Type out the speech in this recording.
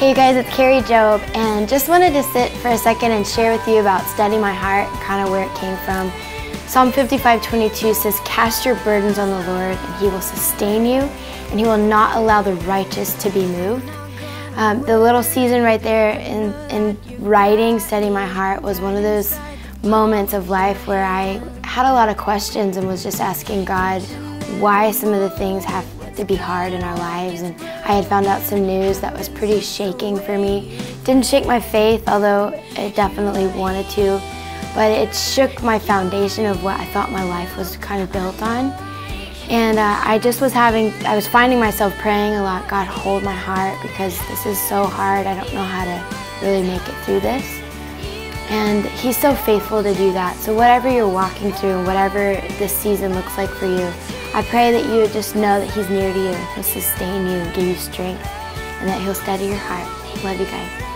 Hey you guys, it's Kari Jobe, and just wanted to sit for a second and share with you about Steady My Heart, kind of where it came from. Psalm 55:22 says, Cast your burdens on the Lord, and he will sustain you, and he will not allow the righteous to be moved. Um, the little season right there in, in writing Steady My Heart was one of those moments of life where I had a lot of questions and was just asking God why some of the things have to be hard in our lives. And I had found out some news that was pretty shaking for me. Didn't shake my faith, although it definitely wanted to, but it shook my foundation of what I thought my life was kind of built on. And uh, I just was having, I was finding myself praying a lot, God, hold my heart because this is so hard. I don't know how to really make it through this. And He's so faithful to do that. So whatever you're walking through whatever this season looks like for you, I pray that you would just know that He's near to you, He'll sustain you, give you strength, and that He'll steady your heart. Love you guys.